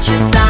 righteous.